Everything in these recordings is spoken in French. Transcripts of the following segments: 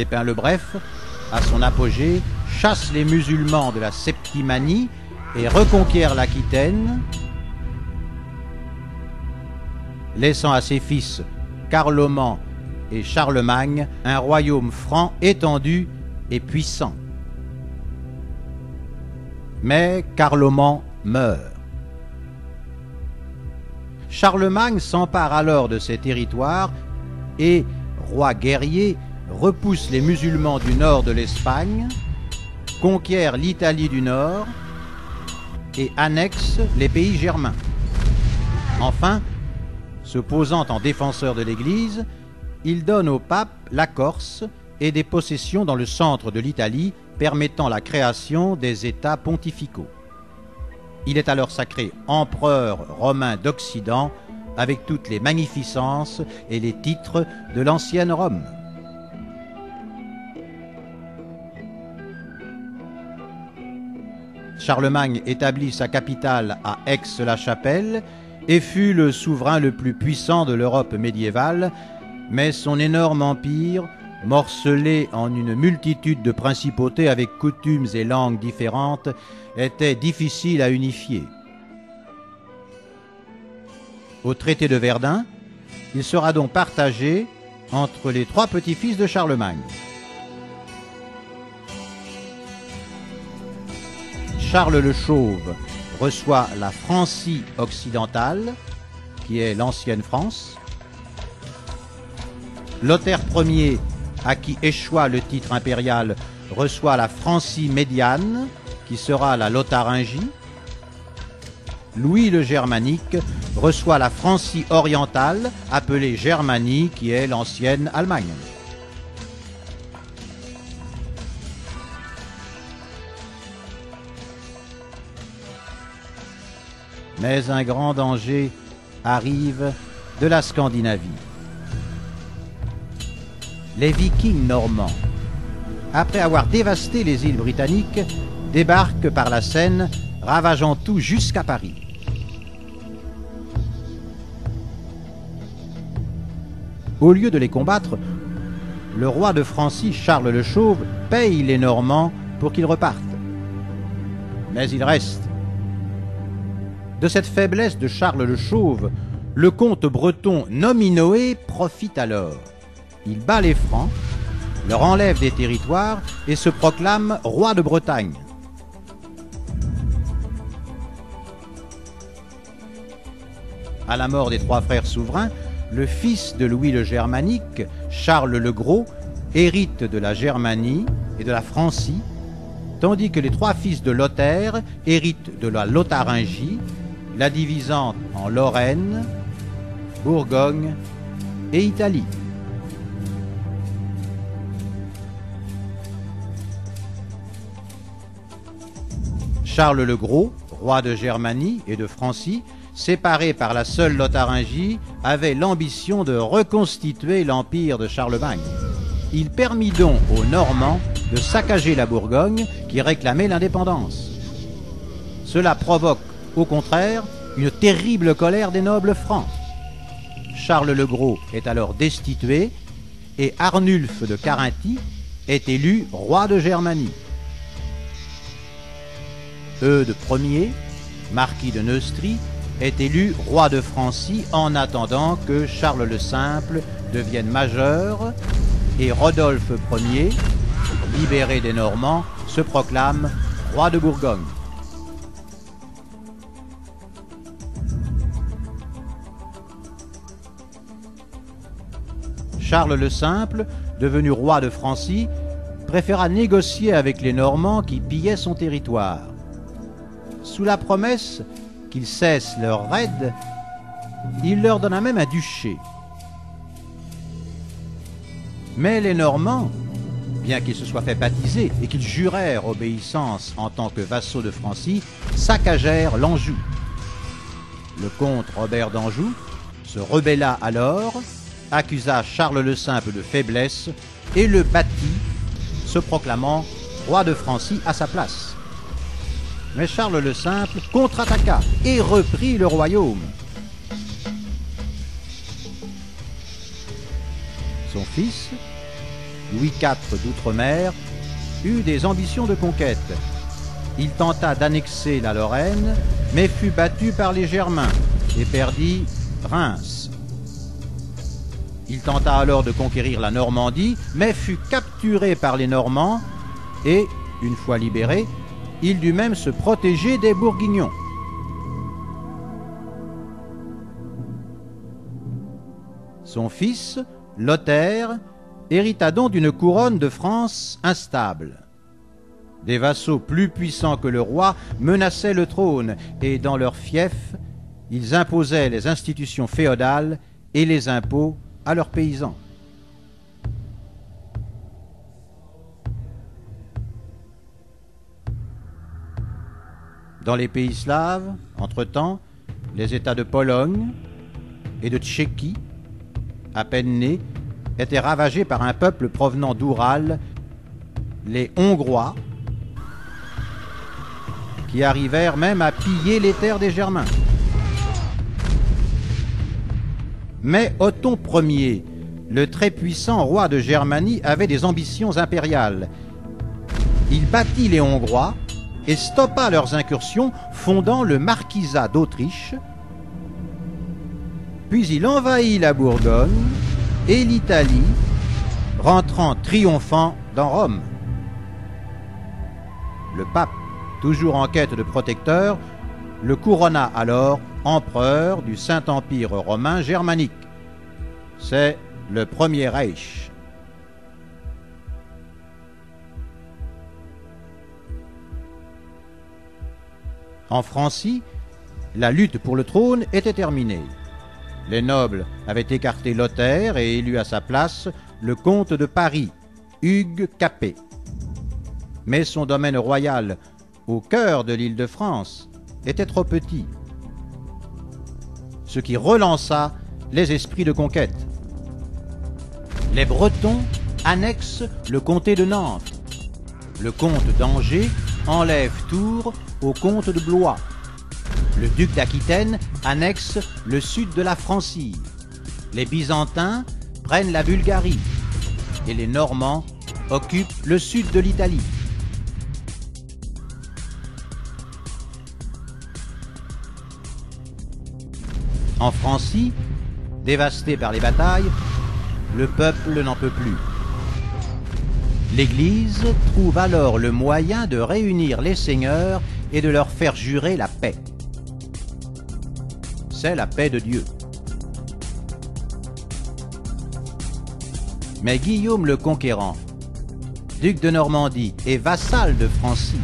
Pépin le Bref, à son apogée, chasse les musulmans de la Septimanie et reconquiert l'Aquitaine, laissant à ses fils Carloman et Charlemagne un royaume franc étendu et puissant. Mais Carloman meurt. Charlemagne s'empare alors de ces territoires et, roi guerrier, repousse les musulmans du nord de l'Espagne, conquiert l'Italie du nord et annexe les pays germains. Enfin, se posant en défenseur de l'Église, il donne au pape la Corse et des possessions dans le centre de l'Italie permettant la création des États pontificaux. Il est alors sacré empereur romain d'Occident avec toutes les magnificences et les titres de l'ancienne Rome. Charlemagne établit sa capitale à Aix-la-Chapelle et fut le souverain le plus puissant de l'Europe médiévale, mais son énorme empire, morcelé en une multitude de principautés avec coutumes et langues différentes, était difficile à unifier. Au traité de Verdun, il sera donc partagé entre les trois petits-fils de Charlemagne. Charles le Chauve reçoit la Francie occidentale, qui est l'ancienne France. Lothaire Ier, à qui échoua le titre impérial, reçoit la Francie médiane, qui sera la Lotharingie. Louis le Germanique reçoit la Francie orientale, appelée Germanie, qui est l'ancienne Allemagne. Mais un grand danger arrive de la Scandinavie. Les vikings normands, après avoir dévasté les îles britanniques, débarquent par la Seine, ravageant tout jusqu'à Paris. Au lieu de les combattre, le roi de Francie, Charles le Chauve, paye les Normands pour qu'ils repartent. Mais il reste. De cette faiblesse de Charles le Chauve, le comte breton Nominoé profite alors. Il bat les Francs, leur enlève des territoires et se proclame roi de Bretagne. À la mort des trois frères souverains, le fils de Louis le Germanique, Charles le Gros, hérite de la Germanie et de la Francie, tandis que les trois fils de Lothaire héritent de la Lotharingie, la divisant en Lorraine, Bourgogne et Italie. Charles le Gros, roi de Germanie et de Francie, séparé par la seule Lotharingie, avait l'ambition de reconstituer l'empire de Charlemagne. Il permit donc aux Normands de saccager la Bourgogne qui réclamait l'indépendance. Cela provoque, au contraire, une terrible colère des nobles francs. Charles le Gros est alors destitué et Arnulf de Carinthie est élu roi de Germanie. Eudes Ier, marquis de Neustrie, est élu roi de Francie en attendant que Charles le Simple devienne majeur et Rodolphe Ier, libéré des Normands, se proclame roi de Bourgogne. Charles le Simple, devenu roi de Francie, préféra négocier avec les Normands qui pillaient son territoire. Sous la promesse qu'ils cessent leur raid, il leur donna même un duché. Mais les Normands, bien qu'ils se soient fait baptiser et qu'ils jurèrent obéissance en tant que vassaux de Francie, saccagèrent l'Anjou. Le comte Robert d'Anjou se rebella alors, accusa Charles le Simple de faiblesse et le battit, se proclamant roi de Francie à sa place. Mais Charles le Simple contre-attaqua et reprit le royaume. Son fils, Louis IV d'Outre-mer, eut des ambitions de conquête. Il tenta d'annexer la Lorraine, mais fut battu par les Germains et perdit Reims. Il tenta alors de conquérir la Normandie, mais fut capturé par les Normands et, une fois libéré, il dut même se protéger des Bourguignons. Son fils, Lothaire, hérita donc d'une couronne de France instable. Des vassaux plus puissants que le roi menaçaient le trône, et dans leur fief, ils imposaient les institutions féodales et les impôts à leurs paysans. Dans les pays slaves, entre-temps, les États de Pologne et de Tchéquie, à peine nés, étaient ravagés par un peuple provenant d'Oural, les Hongrois, qui arrivèrent même à piller les terres des Germains. Mais Othon Ier, le très puissant roi de Germanie, avait des ambitions impériales. Il battit les Hongrois et stoppa leurs incursions, fondant le marquisat d'Autriche. Puis il envahit la Bourgogne et l'Italie, rentrant triomphant dans Rome. Le pape, toujours en quête de protecteur, le couronna alors empereur du Saint-Empire romain germanique. C'est le premier Reich. En Francie, la lutte pour le trône était terminée. Les nobles avaient écarté Lothaire et élu à sa place le comte de Paris, Hugues Capet. Mais son domaine royal, au cœur de l'île de France, était trop petit, ce qui relança les esprits de conquête. Les Bretons annexent le comté de Nantes. Le comte d'Angers enlève Tours au comte de Blois. Le duc d'Aquitaine annexe le sud de la Francie. Les Byzantins prennent la Bulgarie et les Normands occupent le sud de l'Italie. En Francie, dévasté par les batailles, le peuple n'en peut plus. L'Église trouve alors le moyen de réunir les seigneurs et de leur faire jurer la paix. C'est la paix de Dieu. Mais Guillaume le Conquérant, duc de Normandie et vassal de Francie,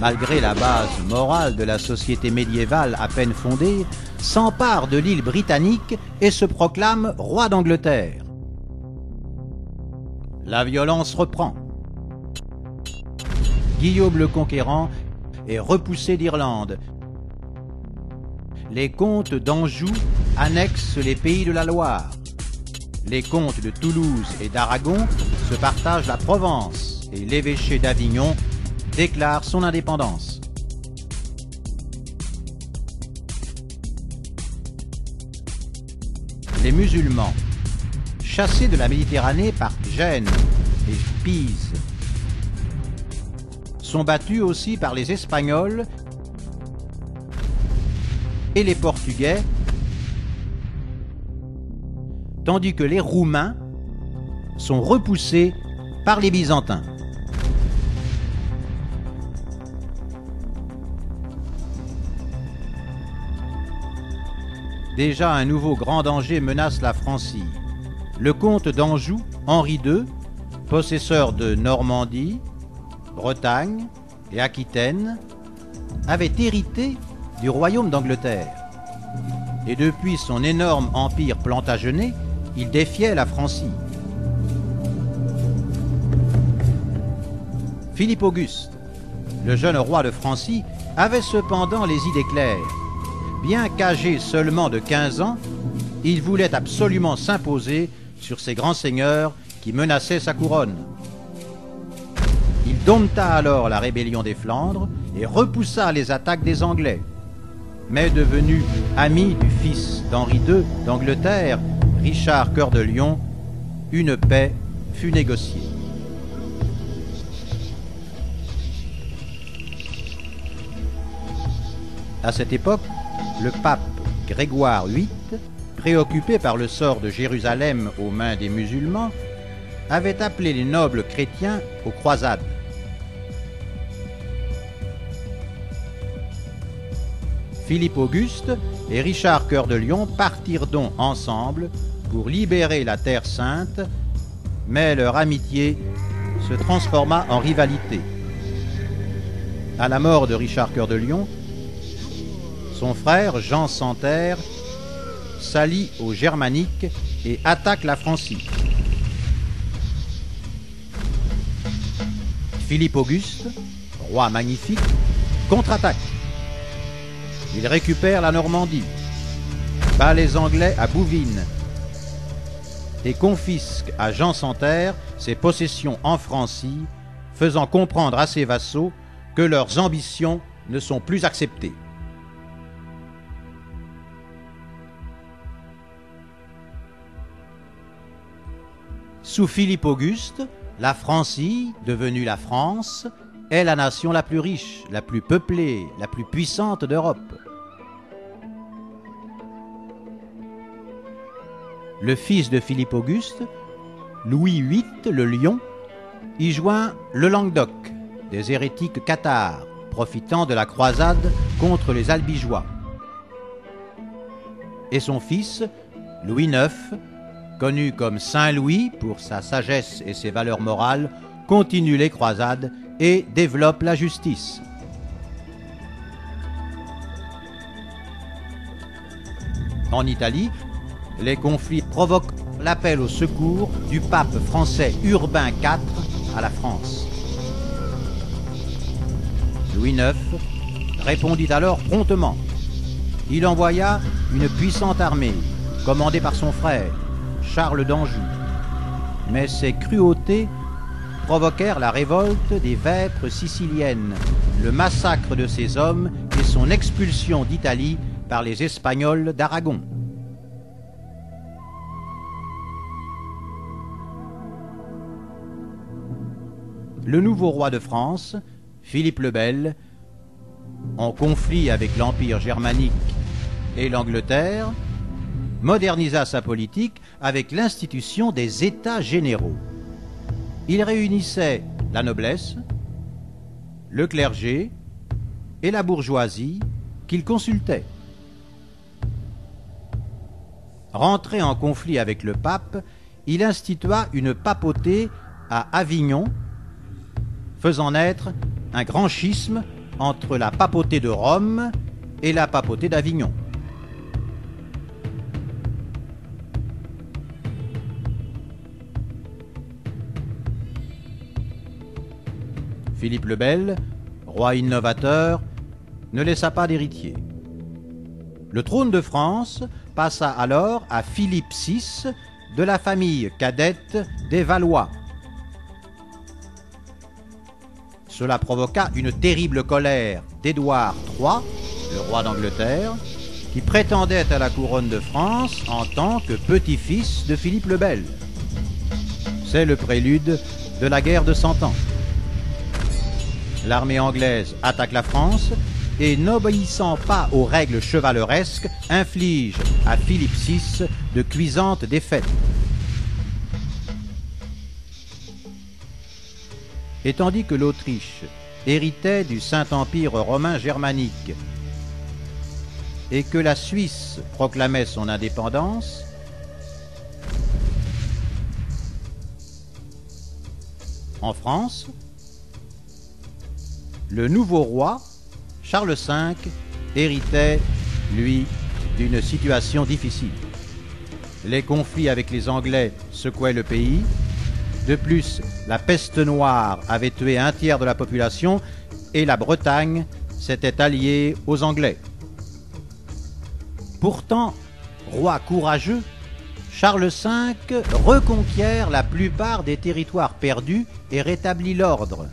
malgré la base morale de la société médiévale à peine fondée, s'empare de l'île britannique et se proclame roi d'Angleterre. La violence reprend. Guillaume le Conquérant est repoussé d'Irlande. Les comtes d'Anjou annexent les pays de la Loire. Les comtes de Toulouse et d'Aragon se partagent la Provence et l'évêché d'Avignon déclare son indépendance. Les musulmans, chassés de la Méditerranée par Gênes et Pise, sont battus aussi par les Espagnols et les Portugais, tandis que les Roumains sont repoussés par les Byzantins. Déjà un nouveau grand danger menace la Francie. Le comte d'Anjou, Henri II, possesseur de Normandie, Bretagne et Aquitaine, avait hérité du royaume d'Angleterre. Et depuis son énorme empire plantagenet, il défiait la Francie. Philippe Auguste, le jeune roi de Francie, avait cependant les idées claires bien qu'âgé seulement de 15 ans, il voulait absolument s'imposer sur ces grands seigneurs qui menaçaient sa couronne. Il dompta alors la rébellion des Flandres et repoussa les attaques des Anglais. Mais devenu ami du fils d'Henri II d'Angleterre, Richard Cœur de Lion, une paix fut négocié. À cette époque, le pape Grégoire VIII, préoccupé par le sort de Jérusalem aux mains des musulmans, avait appelé les nobles chrétiens aux croisades. Philippe Auguste et Richard Cœur de Lion partirent donc ensemble pour libérer la Terre sainte, mais leur amitié se transforma en rivalité. À la mort de Richard Cœur de Lion, son frère Jean Santerre s'allie aux Germaniques et attaque la Francie. Philippe Auguste, roi magnifique, contre-attaque. Il récupère la Normandie, bat les Anglais à Bouvines et confisque à Jean Santerre ses possessions en Francie, faisant comprendre à ses vassaux que leurs ambitions ne sont plus acceptées. Sous Philippe Auguste, la Francie, devenue la France, est la nation la plus riche, la plus peuplée, la plus puissante d'Europe. Le fils de Philippe Auguste, Louis VIII le Lion, y joint le Languedoc, des hérétiques cathares, profitant de la croisade contre les albigeois. Et son fils, Louis IX, connu comme Saint Louis pour sa sagesse et ses valeurs morales, continue les croisades et développe la justice. En Italie, les conflits provoquent l'appel au secours du pape français Urbain IV à la France. Louis IX répondit alors promptement. Il envoya une puissante armée, commandée par son frère, Charles d'Anjou. Mais ces cruautés provoquèrent la révolte des vêpres siciliennes, le massacre de ces hommes et son expulsion d'Italie par les Espagnols d'Aragon. Le nouveau roi de France, Philippe le Bel, en conflit avec l'Empire germanique et l'Angleterre, modernisa sa politique avec l'institution des États généraux. Il réunissait la noblesse, le clergé et la bourgeoisie qu'il consultait. Rentré en conflit avec le pape, il institua une papauté à Avignon, faisant naître un grand schisme entre la papauté de Rome et la papauté d'Avignon. Philippe le Bel, roi innovateur, ne laissa pas d'héritier. Le trône de France passa alors à Philippe VI de la famille cadette des Valois. Cela provoqua une terrible colère d'Édouard III, le roi d'Angleterre, qui prétendait à la couronne de France en tant que petit-fils de Philippe le Bel. C'est le prélude de la guerre de Cent Ans l'armée anglaise attaque la France et, n'obéissant pas aux règles chevaleresques, inflige à Philippe VI de cuisantes défaites. Et tandis que l'Autriche héritait du Saint-Empire romain germanique et que la Suisse proclamait son indépendance, en France, le nouveau roi, Charles V, héritait, lui, d'une situation difficile. Les conflits avec les Anglais secouaient le pays. De plus, la peste noire avait tué un tiers de la population et la Bretagne s'était alliée aux Anglais. Pourtant, roi courageux, Charles V reconquiert la plupart des territoires perdus et rétablit l'ordre.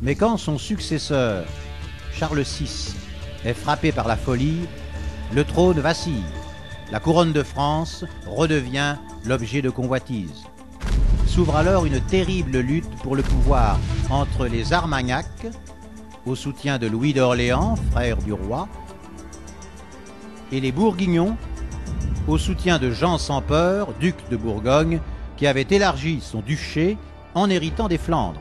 Mais quand son successeur, Charles VI, est frappé par la folie, le trône vacille. la couronne de France redevient l'objet de convoitise. S'ouvre alors une terrible lutte pour le pouvoir entre les Armagnacs, au soutien de Louis d'Orléans, frère du roi, et les Bourguignons, au soutien de Jean sans peur, duc de Bourgogne, qui avait élargi son duché en héritant des Flandres.